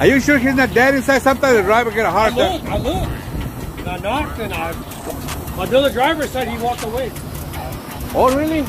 Are you sure he's not dead inside? Sometimes the driver get a heart attack. I looked, I looked. I knocked and I, my other driver said he walked away. Oh, really?